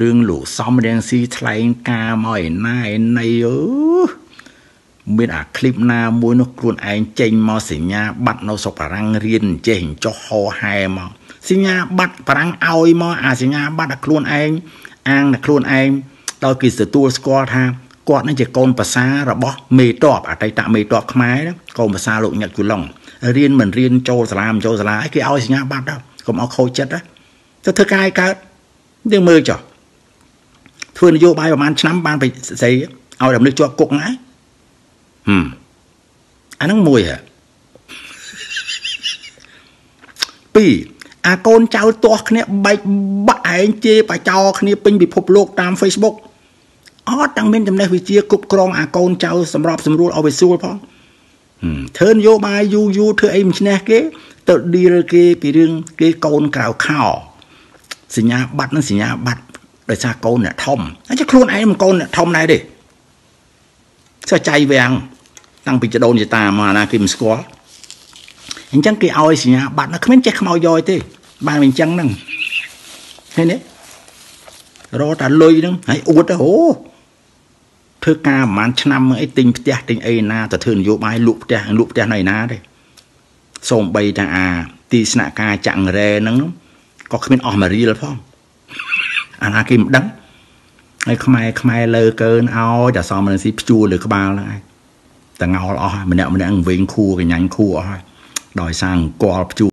រឿងលោកសំរៀងស៊ីថ្លែងការមកឯណាឯណីអឺមានអាឃ្លីបណាមួយនោះខ្លួនឯងចេញមកសញ្ញាបត្រនៅស្រុកបារាំងរៀនចេះចុះហោហែមកសញ្ញាបត្របារាំងឲ្យមកអាសញ្ញាបត្រដល់ខ្លួនឯងអាងដល់ខ្លួនឯងដោយគេទទួលស្គាល់ថាគាត់នឹងជាកូនប្រសារបស់មេតបអតីតមេតបខ្មែរកូនប្រសាលោកញាក់ជូឡុងរៀនមិនរៀនចូលសាលាមិនចូលសាលាគេឲ្យសញ្ញាបត្រដល់កុំឲ្យខូចចិត្តទៅធ្វើការឲ្យកើតយើងមើលចុះ ធ្វើនយោបាយប្រហែលឆ្នាំបានไปស្អីឲ្យរំលឹកជាប់គុកណាហឹមអាហ្នឹងមួយហ៎ពីរអាកូនចៅទាស់គ្នាបែកបាក់ឯងជេរបចោគ្នាពេញពិភពលោកតាម Facebook អត់ទាំងមានចំណេះវិជ្ជាគ្រប់គ្រងអាកូនចៅសម្របសម្រួលឲ្យវាស្រួលផងធ្វើនយោបាយយូរយូរធ្វើអីមិនឈ្នះគេ ទៅឌីលគេពីរឿងគេកូនក្រៅខោសញ្ញាបត្រនឹងសញ្ញាបត្រ ដោយសារកូនអ្នកធំអញ្ចឹងខ្លួនឯងមិនកូនអ្នកធំដែរទេសោះចៃវាំងតាំងពីចដូនចតាមកណាគេមិនស្គាល់អញ្ចឹងគេឲ្យសញ្ញាបត្រណាគ្មានចេះខ្មោចយយទេ បានអញ្ចឹងហ្នឹងឃើញទេរកតាលុយហ្នឹងហើយអួតទៅអូធ្វើការប្រហែលឆ្នាំអីទិញផ្ទះទិញអីណាទៅធ្វើនយោបាយលក់ផ្ទះលក់ផ្ទះនៅណាទេសូម្បីតាអាទីស្នាក់ការចាក់រ៉ែហ្នឹងក៏គ្មានអស់មួយរៀលផង អាណាគេមិនដឹងហើយខ្មែរខ្មែរលើកើនឲ្យតែសមនឹងស៊ីភ្ជួរលើក្បាលហ្នឹងឯងតងោលអស់ម្នាក់ម្នាក់វិញខួរកញ្ញាញ់ខួរអស់ហើយដោយសារអង្គលភ្ជួរ